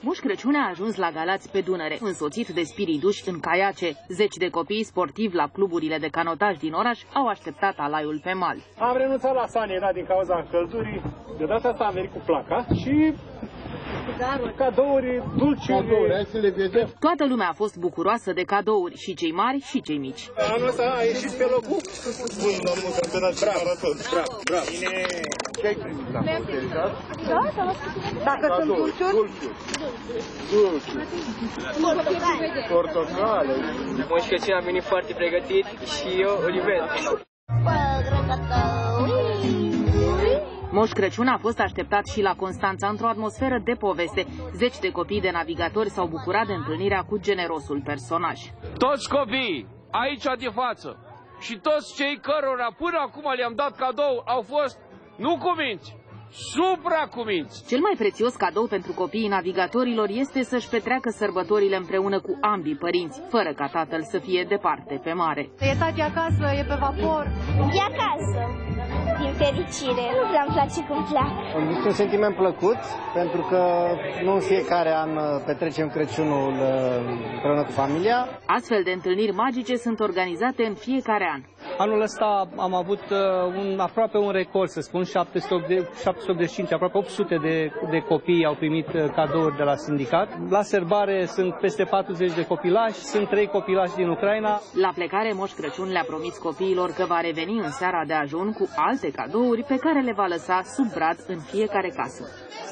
Moș Crăciun a ajuns la Galați pe Dunăre, însoțit de spiriduși în caiace. Zeci de copii sportivi la cluburile de canotaj din oraș au așteptat alaiul pe mal. Am renunțat la sanera din cauza încălzurii. De data asta am venit cu placa și cadouri, dulciuri. Hai să le vedem. Toată lumea a fost bucuroasă de cadouri, și cei mari și cei mici. Anul ăsta a ieșit pe locul. Bun, domnul campionat bravo, bravo, bravo. Bine. Ce ai primit la protejat? Dacă sunt dulciuri, Dulciuri. Portocale. Moș Crăciun a venit foarte pregătit și eu îl iubesc. Moș Crăciun a fost așteptat și la Constanța într-o atmosferă de poveste. Zeci de copii de navigatori s-au bucurat de întâlnirea cu generosul personaj. toți copiii aici de față și toți cei cărora până acum le-am dat cadou au fost nu cuminți, supracuminți. Cel mai prețios cadou pentru copiii navigatorilor este să-și petreacă sărbătorile împreună cu ambii părinți, fără ca tatăl să fie departe pe mare. e tati acasă, e pe vapor. E acasă, din fericire. Nu prea îmi place cum pleacă. Este un sentiment plăcut, pentru că nu în fiecare an uh, petrecem Crăciunul uh, împreună cu familia. Astfel de întâlniri magice sunt organizate în fiecare an. Anul ăsta am avut uh, un, aproape un record, să spun, 780 785, aproape 800 de, de copii au primit uh, cadouri de la sindicat. La serbare sunt peste 40 de copilași, sunt 3 copilași din Ucraina. La plecare, Moș Crăciun le-a promis copiilor că va reveni în seara de ajun cu alte cadouri pe care le va lăsa sub brad în fiecare casă.